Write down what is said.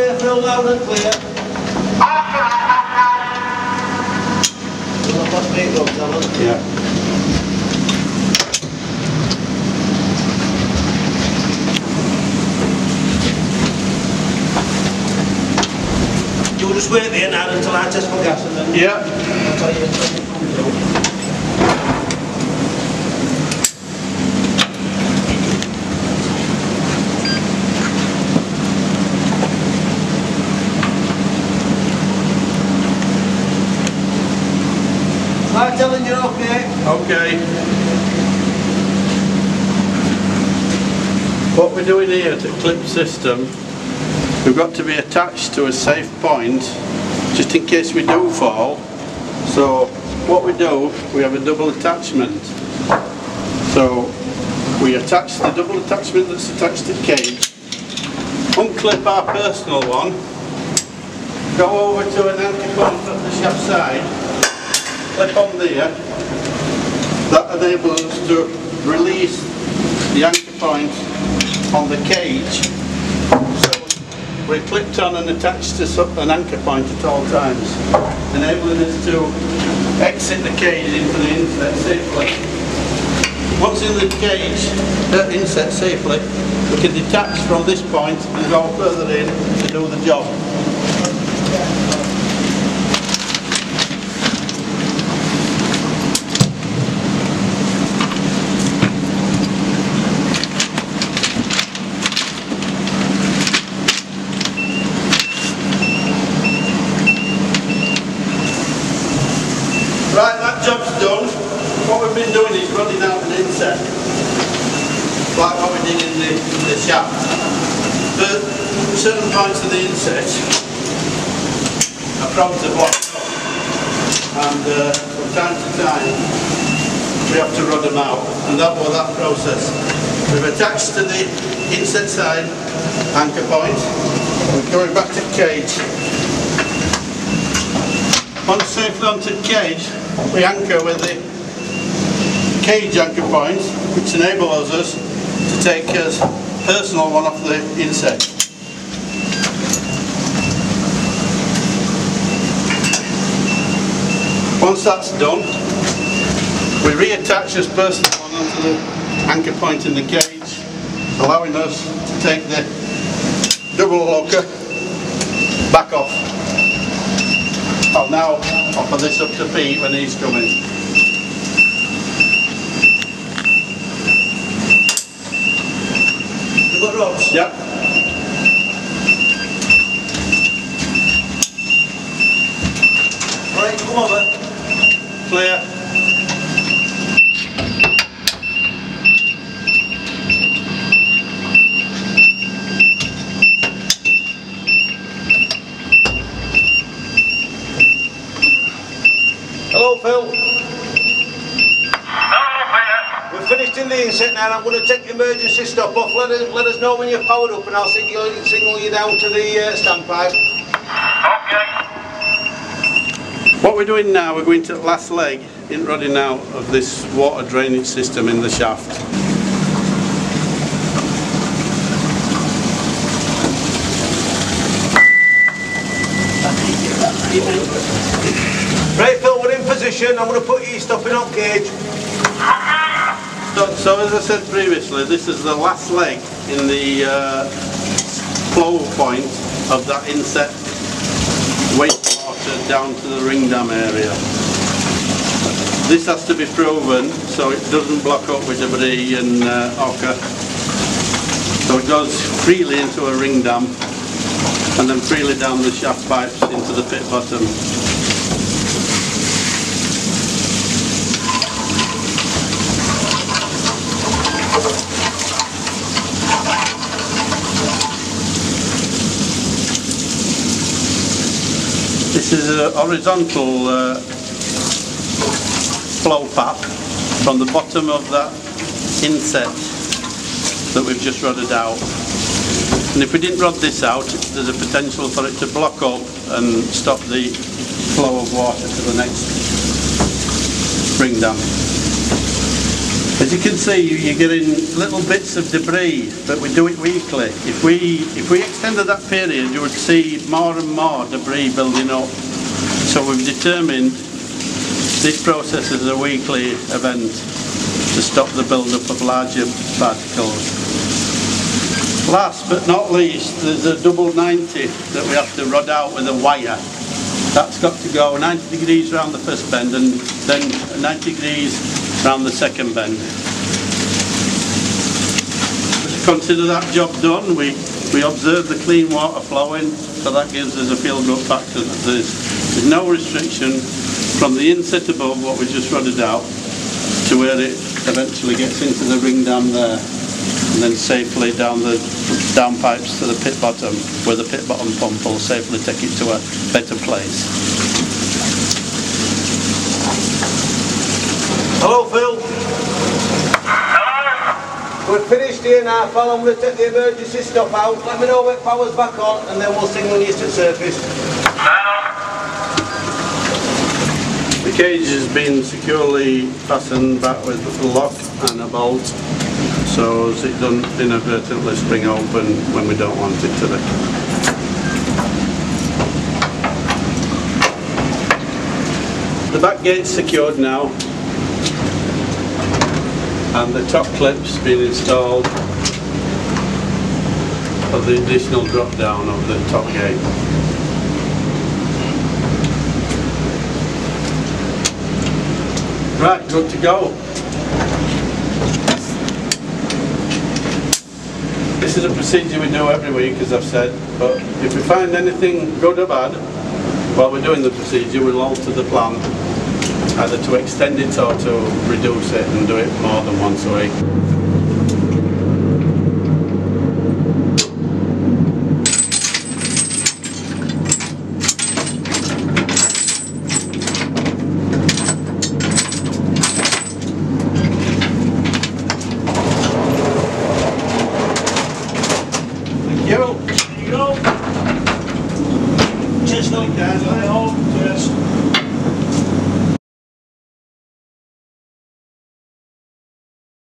clear, Phil, loud and clear. You'll have me go, Alan. Yeah. You'll just wait there now until I test my gas and then Yeah. Okay? What we're doing here to clip system, we've got to be attached to a safe point, just in case we do fall. So what we do, we have a double attachment. So we attach the double attachment that's attached to the cage, unclip our personal one, go over to an anchor point at the shaft side, clip on there, that enables us to release the anchor point on the cage. So we're clipped on and attached to an anchor point at all times, enabling us to exit the cage into the inset safely. Once in the cage, uh, inset safely, we can detach from this point and go further in to do the job. Right, that job's done. What we've been doing is running out an inset, like what we did in the, the shaft. But certain points of the inset are prone to block. And uh, from time to time, we have to run them out. And that was that process. We've attached to the inset side anchor point. We're going back to cage. Once safely onto the cage, we anchor with the cage anchor point, which enables us take a personal one off the inset. Once that's done, we reattach this personal one onto the anchor point in the cage, allowing us to take the double locker back off. I'll now offer this up to Pete when he's coming. Yep. Right, come. Clear. Hello, Phil. We're finished in the inset now. I'm going to take emergency stop off. Let us, let us know when you're powered up, and I'll signal, signal you down to the uh, standpipe. What we're doing now, we're going to the last leg in running out of this water drainage system in the shaft. Right, Phil, we're in position. I'm going to put you stopping on cage. So, so as I said previously, this is the last leg in the uh, flow point of that inset wastewater down to the ring dam area. This has to be proven so it doesn't block up with debris and uh, ochre. So it goes freely into a ring dam and then freely down the shaft pipes into the pit bottom. This is a horizontal uh, flow path from the bottom of that inset that we've just rodded out. And if we didn't rod this out, there's a potential for it to block up and stop the flow of water to the next ring dam. As you can see, you- you're getting little bits of debris, but we do it weekly. If we, if we extended that period, you would see more and more debris building up. So we've determined this process is a weekly event to stop the build-up of larger particles. Last but not least, there's a double 90 that we have to rod out with a wire. That's got to go 90 degrees round the first bend and then 90 degrees round the second bend. Consider that job done, we, we observe the clean water flowing, so that gives us a feel-good factor that there's, there's no restriction from the inset above, what we just rodded out, to where it eventually gets into the ring dam there, and then safely down the down pipes to the pit bottom, where the pit bottom pump will safely take it to a better place. Hello, Phil. We're finished here now, pal. I'm going to take the emergency stop out. Let me know when power's back on, and then we'll signal you to surface. The cage has been securely fastened back with a lock and a bolt, so it doesn't inadvertently spring open when we don't want it to be. The back gate's secured now, and the top clip's been installed of the additional drop down of the top gate. Right, good to go. This is a procedure we do every week, as I've said, but if we find anything good or bad while we're doing the procedure, we'll alter the plan, either to extend it or to reduce it and do it more than once a week.